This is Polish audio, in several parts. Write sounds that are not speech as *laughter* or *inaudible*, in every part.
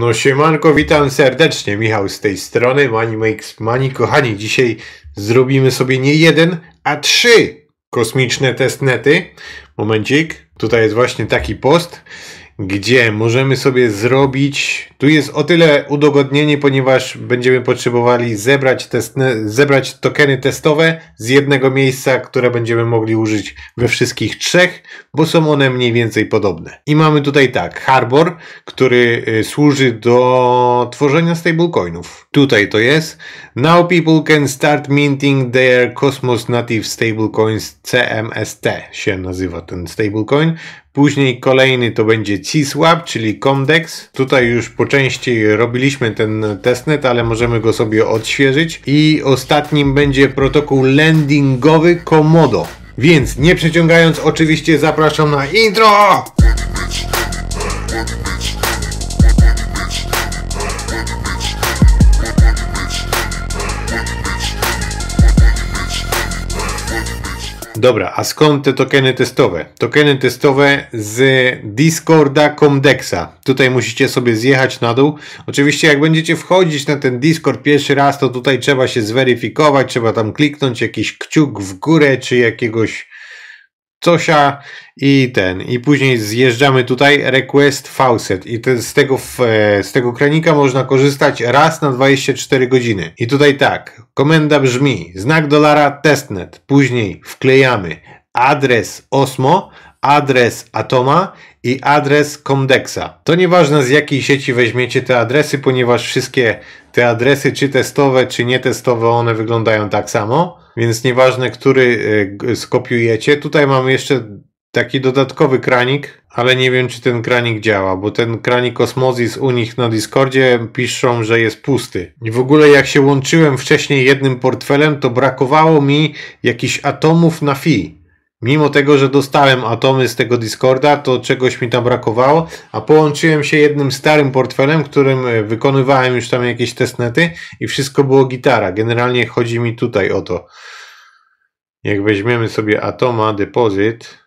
No siemanko, witam serdecznie, Michał z tej strony, Mani Makes Money. Kochani, dzisiaj zrobimy sobie nie jeden, a trzy kosmiczne testnety. Momencik, tutaj jest właśnie taki post, gdzie możemy sobie zrobić, tu jest o tyle udogodnienie, ponieważ będziemy potrzebowali zebrać, zebrać tokeny testowe z jednego miejsca, które będziemy mogli użyć we wszystkich trzech, bo są one mniej więcej podobne. I mamy tutaj tak, Harbor, który y, służy do tworzenia stablecoinów. Tutaj to jest. Now people can start minting their Cosmos Native Stablecoins CMST się nazywa ten stablecoin. Później kolejny to będzie C-Swap, czyli Comdex. Tutaj już po części robiliśmy ten testnet, ale możemy go sobie odświeżyć. I ostatnim będzie protokół landingowy Komodo. Więc nie przeciągając, oczywiście zapraszam na intro! Dobra, a skąd te tokeny testowe? Tokeny testowe z Discorda Comdexa. Tutaj musicie sobie zjechać na dół. Oczywiście jak będziecie wchodzić na ten Discord pierwszy raz, to tutaj trzeba się zweryfikować, trzeba tam kliknąć jakiś kciuk w górę, czy jakiegoś cosia i ten. I później zjeżdżamy tutaj request faucet i te, z, tego, e, z tego kranika można korzystać raz na 24 godziny. I tutaj tak, komenda brzmi znak dolara testnet, później wklejamy adres Osmo, adres Atoma i adres Comdexa. To nieważne z jakiej sieci weźmiecie te adresy, ponieważ wszystkie te adresy, czy testowe, czy nietestowe, one wyglądają tak samo, więc nieważne, który e, skopiujecie. Tutaj mamy jeszcze taki dodatkowy kranik, ale nie wiem, czy ten kranik działa, bo ten kranik Osmosis u nich na Discordzie piszą, że jest pusty. I w ogóle jak się łączyłem wcześniej jednym portfelem, to brakowało mi jakichś atomów na fi. Mimo tego, że dostałem atomy z tego Discorda, to czegoś mi tam brakowało, a połączyłem się jednym starym portfelem, którym e, wykonywałem już tam jakieś testnety i wszystko było gitara. Generalnie chodzi mi tutaj o to. Jak weźmiemy sobie atoma, depozyt,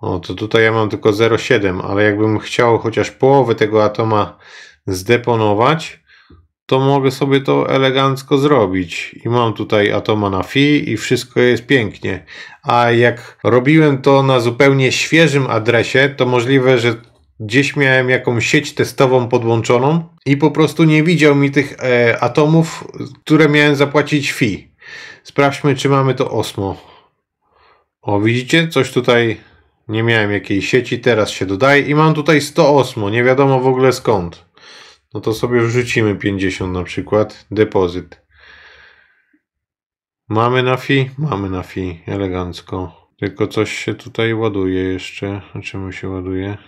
o to tutaj ja mam tylko 0,7, ale jakbym chciał chociaż połowę tego atoma zdeponować, to mogę sobie to elegancko zrobić. I mam tutaj atoma na fi i wszystko jest pięknie. A jak robiłem to na zupełnie świeżym adresie, to możliwe, że gdzieś miałem jakąś sieć testową podłączoną i po prostu nie widział mi tych e, atomów, które miałem zapłacić fi. Sprawdźmy, czy mamy to osmo. O, widzicie? Coś tutaj nie miałem jakiejś sieci, teraz się dodaje i mam tutaj 100 osmo. Nie wiadomo w ogóle skąd. No to sobie wrzucimy 50 na przykład. Depozyt. Mamy na fi? Mamy na fi. Elegancko. Tylko coś się tutaj ładuje jeszcze. A czemu się ładuje?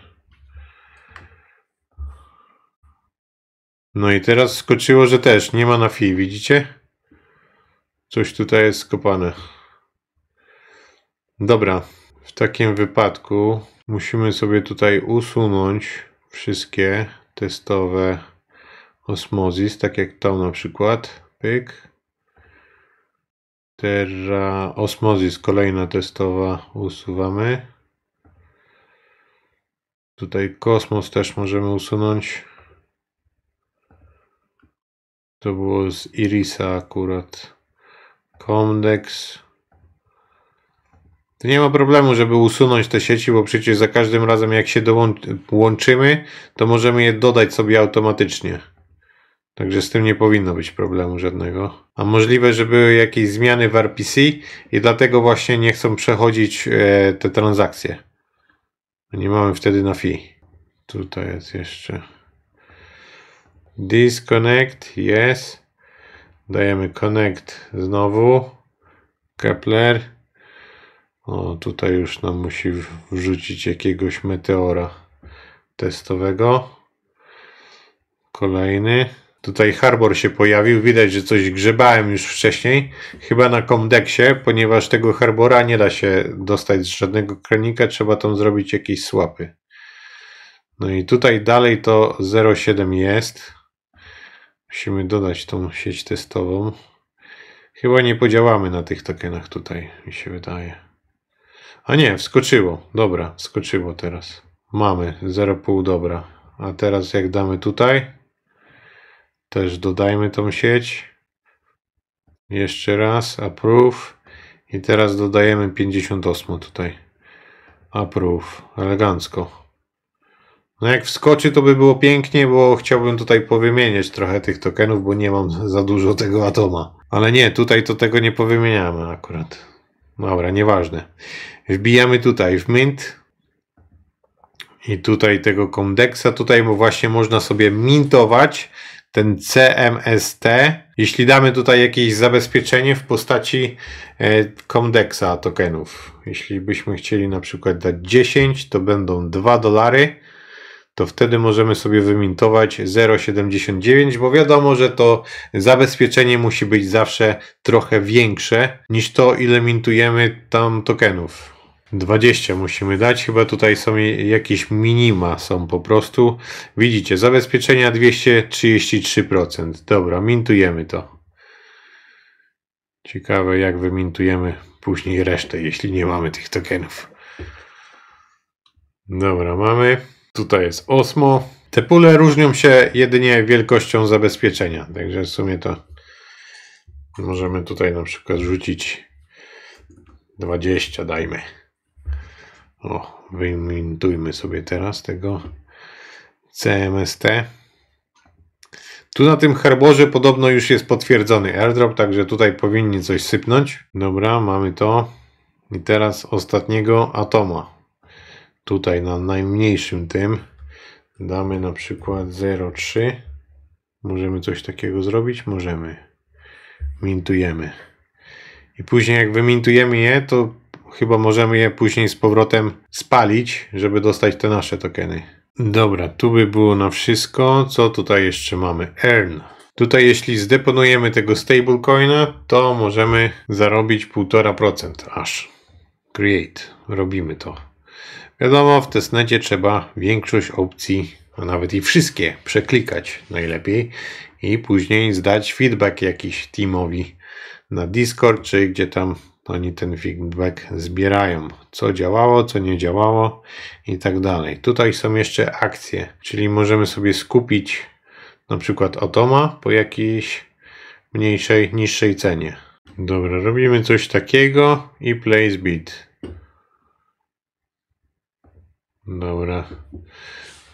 No i teraz skoczyło, że też nie ma na fi. Widzicie? Coś tutaj jest skopane. Dobra. W takim wypadku musimy sobie tutaj usunąć wszystkie testowe osmozis, tak jak to na przykład. Pyk. Terra osmozis, kolejna testowa, usuwamy. Tutaj kosmos też możemy usunąć. To było z Irisa akurat. Comdex. To nie ma problemu, żeby usunąć te sieci, bo przecież za każdym razem jak się dołączymy, to możemy je dodać sobie automatycznie. Także z tym nie powinno być problemu żadnego. A możliwe, że były jakieś zmiany w RPC i dlatego właśnie nie chcą przechodzić e, te transakcje. Nie mamy wtedy na fee. Tutaj jest jeszcze. Disconnect, yes. Dajemy connect znowu. Kepler. O, tutaj już nam musi wrzucić jakiegoś meteora testowego. Kolejny. Tutaj Harbor się pojawił. Widać, że coś grzebałem już wcześniej. Chyba na Comdexie, ponieważ tego Harbora nie da się dostać z żadnego kranika. Trzeba tam zrobić jakieś słapy. No i tutaj dalej to 0,7 jest. Musimy dodać tą sieć testową. Chyba nie podziałamy na tych tokenach tutaj, mi się wydaje. A nie, wskoczyło. Dobra, wskoczyło teraz. Mamy 0,5 dobra. A teraz jak damy tutaj, też dodajmy tą sieć. Jeszcze raz, approve. I teraz dodajemy 58 tutaj. Approve, elegancko. No jak wskoczy to by było pięknie, bo chciałbym tutaj powymieniać trochę tych tokenów, bo nie mam za dużo tego atoma. Ale nie, tutaj to tego nie powymieniamy akurat. Dobra, nieważne. Wbijamy tutaj w mint. I tutaj tego Comdexa, tutaj właśnie można sobie mintować ten CMST. Jeśli damy tutaj jakieś zabezpieczenie w postaci e, Comdexa tokenów. Jeśli byśmy chcieli na przykład dać 10, to będą 2 dolary to wtedy możemy sobie wymintować 0,79, bo wiadomo, że to zabezpieczenie musi być zawsze trochę większe niż to, ile mintujemy tam tokenów. 20 musimy dać, chyba tutaj są jakieś minima są po prostu. Widzicie, zabezpieczenia 233%. Dobra, mintujemy to. Ciekawe jak wymintujemy później resztę, jeśli nie mamy tych tokenów. Dobra, mamy. Tutaj jest Osmo. Te pule różnią się jedynie wielkością zabezpieczenia, także w sumie to możemy tutaj na przykład rzucić 20, dajmy. O, wymintujmy sobie teraz tego CMST. Tu na tym herborze podobno już jest potwierdzony airdrop, także tutaj powinni coś sypnąć. Dobra, mamy to. I teraz ostatniego atoma tutaj na najmniejszym tym damy na przykład 0,3 możemy coś takiego zrobić? Możemy mintujemy i później jak wymintujemy je to chyba możemy je później z powrotem spalić żeby dostać te nasze tokeny dobra, tu by było na wszystko co tutaj jeszcze mamy? earn Tutaj jeśli zdeponujemy tego stablecoina, to możemy zarobić 1,5% aż. Create. Robimy to. Wiadomo, w testnecie trzeba większość opcji, a nawet i wszystkie przeklikać najlepiej i później zdać feedback jakiś teamowi na Discord, czy gdzie tam oni ten feedback zbierają, co działało, co nie działało i tak dalej. Tutaj są jeszcze akcje, czyli możemy sobie skupić na przykład Atoma po jakiejś mniejszej, niższej cenie. Dobra, robimy coś takiego i place bid. Dobra.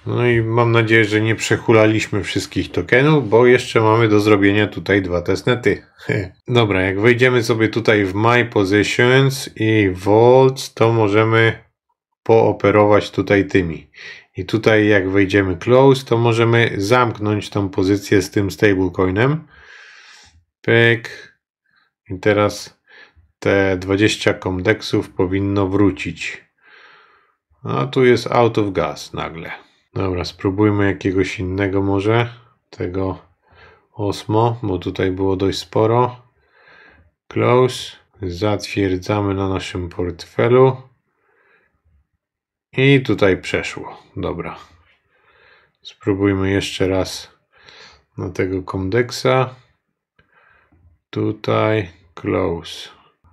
No i mam nadzieję, że nie przehulaliśmy wszystkich tokenów, bo jeszcze mamy do zrobienia tutaj dwa testnety. *laughs* Dobra, jak wejdziemy sobie tutaj w My Positions i Vault, to możemy pooperować tutaj tymi. I tutaj jak wejdziemy Close, to możemy zamknąć tą pozycję z tym stablecoinem. Pyk. I teraz te 20 komdeksów powinno wrócić. A tu jest out of gas nagle. Dobra, spróbujmy jakiegoś innego może. Tego Osmo, bo tutaj było dość sporo. Close. Zatwierdzamy na naszym portfelu. I tutaj przeszło. Dobra. Spróbujmy jeszcze raz na tego Comdexa. Tutaj close.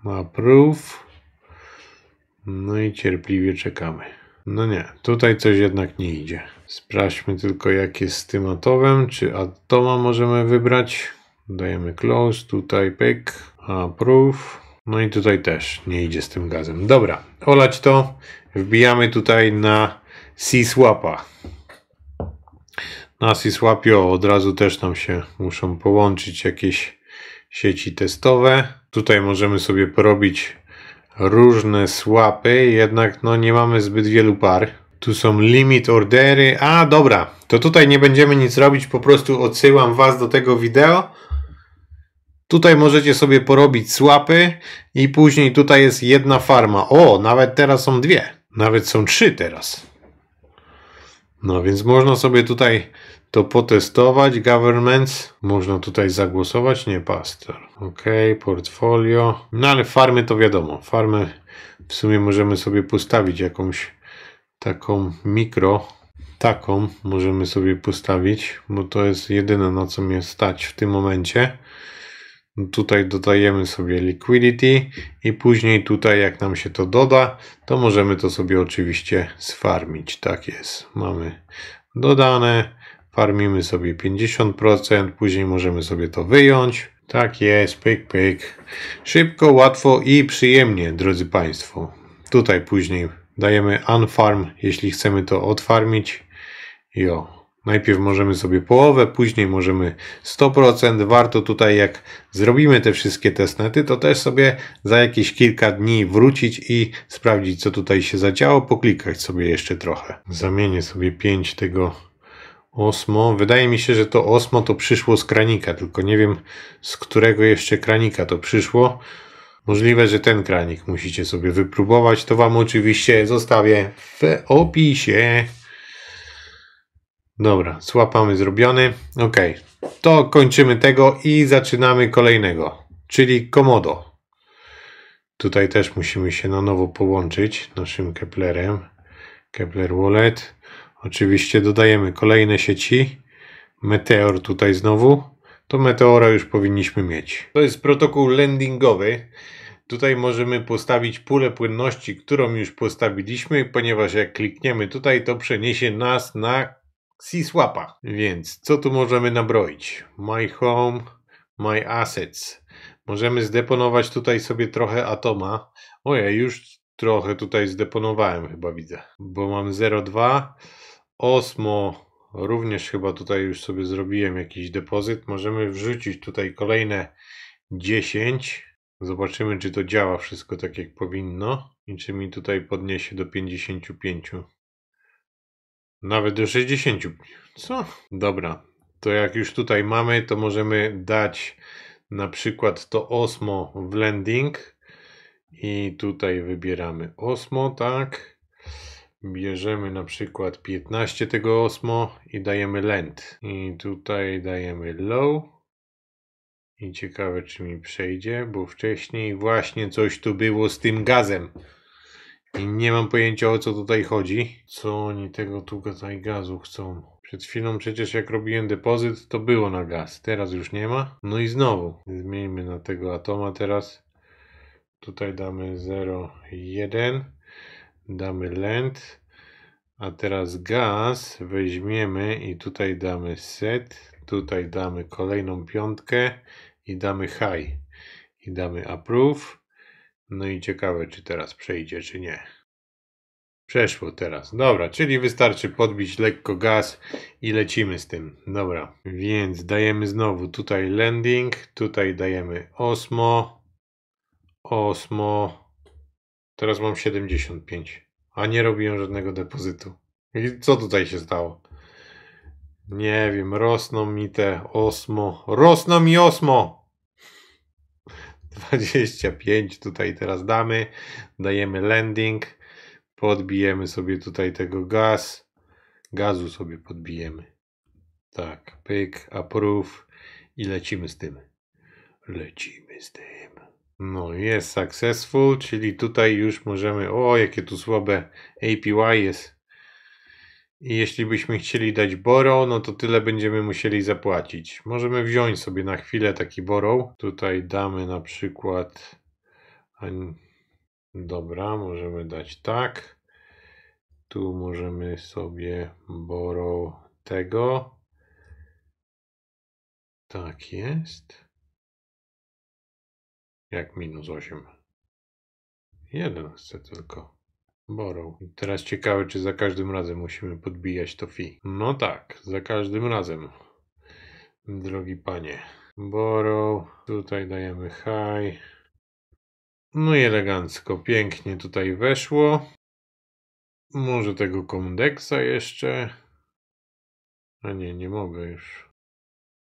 Approve. No i cierpliwie czekamy. No nie, tutaj coś jednak nie idzie. Sprawdźmy tylko jak jest z tym atomem. Czy atoma możemy wybrać? Dajemy close, tutaj pick, approve. No i tutaj też nie idzie z tym gazem. Dobra, olać to. Wbijamy tutaj na C-Swapa. Na C-Swapie od razu też nam się muszą połączyć jakieś sieci testowe. Tutaj możemy sobie porobić różne słapy, jednak no nie mamy zbyt wielu par. Tu są limit ordery. A, dobra, to tutaj nie będziemy nic robić, po prostu odsyłam Was do tego wideo. Tutaj możecie sobie porobić słapy i później tutaj jest jedna farma. O, nawet teraz są dwie. Nawet są trzy teraz. No więc można sobie tutaj to potestować. Governments. Można tutaj zagłosować. Nie, pastor. Ok, portfolio. No ale farmy to wiadomo. Farmy w sumie możemy sobie postawić jakąś taką mikro. Taką możemy sobie postawić, bo to jest jedyne na co mnie stać w tym momencie. Tutaj dodajemy sobie liquidity i później tutaj jak nam się to doda, to możemy to sobie oczywiście sfarmić. Tak jest. Mamy dodane. Farmimy sobie 50%, później możemy sobie to wyjąć. Tak jest, pyk, pyk. Szybko, łatwo i przyjemnie, drodzy Państwo. Tutaj później dajemy unfarm, jeśli chcemy to odfarmić. Jo, Najpierw możemy sobie połowę, później możemy 100%. Warto tutaj, jak zrobimy te wszystkie testnety, to też sobie za jakieś kilka dni wrócić i sprawdzić, co tutaj się zadziało, poklikać sobie jeszcze trochę. Zamienię sobie 5 tego Osmo. Wydaje mi się, że to Osmo to przyszło z kranika, tylko nie wiem z którego jeszcze kranika to przyszło. Możliwe, że ten kranik musicie sobie wypróbować. To Wam oczywiście zostawię w opisie. Dobra, słapamy zrobiony. Ok, to kończymy tego i zaczynamy kolejnego, czyli Komodo. Tutaj też musimy się na nowo połączyć naszym Keplerem. Kepler Wallet. Oczywiście dodajemy kolejne sieci. Meteor tutaj znowu. To Meteora już powinniśmy mieć. To jest protokół landingowy. Tutaj możemy postawić pulę płynności, którą już postawiliśmy, ponieważ jak klikniemy tutaj, to przeniesie nas na C-Swapa. Więc co tu możemy nabroić? My Home, My Assets. Możemy zdeponować tutaj sobie trochę atoma. Ojej, już trochę tutaj zdeponowałem chyba widzę. Bo mam 0,2. Osmo również chyba tutaj już sobie zrobiłem jakiś depozyt. Możemy wrzucić tutaj kolejne 10. Zobaczymy, czy to działa wszystko tak jak powinno i czy mi tutaj podniesie do 55. Nawet do 60. Co? Dobra. To jak już tutaj mamy, to możemy dać na przykład to Osmo w landing. I tutaj wybieramy Osmo, tak. Bierzemy na przykład 15 tego Osmo i dajemy land. I tutaj dajemy low. I ciekawe, czy mi przejdzie, bo wcześniej właśnie coś tu było z tym gazem. Nie mam pojęcia o co tutaj chodzi. Co oni tego tu gazu chcą. Przed chwilą przecież jak robiłem depozyt to było na gaz. Teraz już nie ma. No i znowu. Zmieńmy na tego atoma teraz. Tutaj damy 0,1. Damy land. A teraz gaz weźmiemy i tutaj damy set. Tutaj damy kolejną piątkę i damy high. I damy approve. No i ciekawe, czy teraz przejdzie, czy nie. Przeszło teraz. Dobra, czyli wystarczy podbić lekko gaz i lecimy z tym. Dobra, więc dajemy znowu tutaj landing, tutaj dajemy osmo, osmo. Teraz mam 75, a nie robiłem żadnego depozytu. I co tutaj się stało? Nie wiem, rosną mi te osmo. Rosną mi osmo! 25 tutaj teraz damy. Dajemy landing. Podbijemy sobie tutaj tego gaz. Gazu sobie podbijemy. Tak, pyk, approve i lecimy z tym. Lecimy z tym. No, jest successful, czyli tutaj już możemy. O, jakie tu słabe APY jest. I jeśli byśmy chcieli dać borrow, no to tyle będziemy musieli zapłacić. Możemy wziąć sobie na chwilę taki borrow. Tutaj damy na przykład. Dobra, możemy dać tak. Tu możemy sobie borrow tego. Tak jest. Jak minus 8. Jeden chcę tylko. Borrow. Teraz ciekawe, czy za każdym razem musimy podbijać to fee. No tak, za każdym razem. Drogi panie. Borrow. Tutaj dajemy high. No i elegancko, pięknie tutaj weszło. Może tego Comdexa jeszcze. A nie, nie mogę już.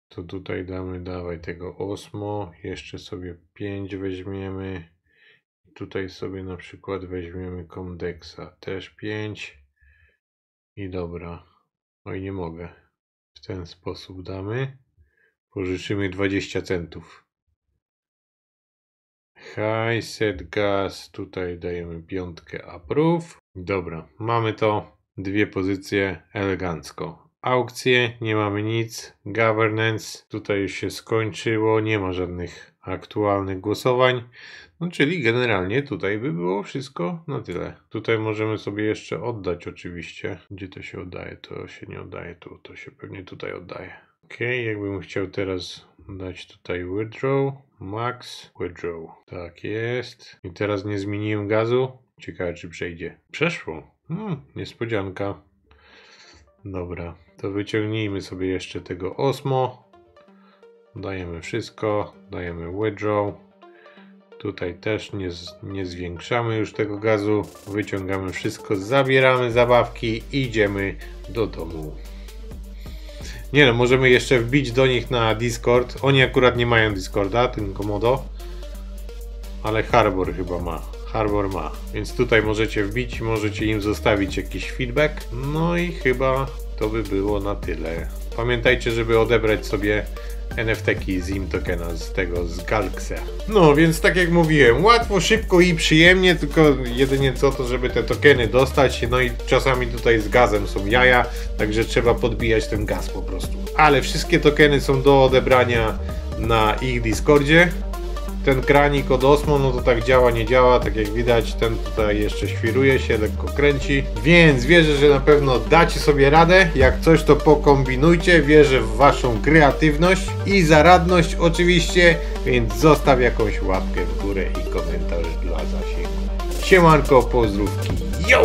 To tutaj damy, dawaj tego Osmo. Jeszcze sobie 5 weźmiemy. Tutaj sobie na przykład weźmiemy Comdexa, też 5 i dobra, oj nie mogę, w ten sposób damy, pożyczymy 20 centów. High set gas, tutaj dajemy piątkę approve. Dobra, mamy to, dwie pozycje. Elegancko. Aukcje, nie mamy nic. Governance, tutaj już się skończyło, nie ma żadnych aktualnych głosowań. No, czyli generalnie tutaj by było wszystko na tyle. Tutaj możemy sobie jeszcze oddać oczywiście. Gdzie to się oddaje? To się nie oddaje tu, to się pewnie tutaj oddaje. Ok, jakbym chciał teraz dać tutaj withdraw, max, withdraw. Tak jest. I teraz nie zmieniłem gazu. Ciekawe czy przejdzie. Przeszło. Hmm, niespodzianka. Dobra, to wyciągnijmy sobie jeszcze tego Osmo. Dajemy wszystko, dajemy withdraw. Tutaj też nie, nie zwiększamy już tego gazu. Wyciągamy wszystko, zabieramy zabawki i idziemy do domu. Nie no, możemy jeszcze wbić do nich na Discord. Oni akurat nie mają Discorda, ten Komodo. Ale Harbor chyba ma. Harbor ma. Więc tutaj możecie wbić, możecie im zostawić jakiś feedback. No i chyba to by było na tyle. Pamiętajcie, żeby odebrać sobie NFT-ki z tokena, z tego, z Galxa. No, więc tak jak mówiłem, łatwo, szybko i przyjemnie, tylko jedynie co to, żeby te tokeny dostać, no i czasami tutaj z gazem są jaja, także trzeba podbijać ten gaz po prostu. Ale wszystkie tokeny są do odebrania na ich Discordzie. Ten kranik od Osmo, no to tak działa, nie działa, tak jak widać, ten tutaj jeszcze świruje się, lekko kręci, więc wierzę, że na pewno dacie sobie radę, jak coś to pokombinujcie, wierzę w waszą kreatywność i zaradność oczywiście, więc zostaw jakąś łapkę w górę i komentarz dla zasięgu. Siemanko, pozdrówki, yo!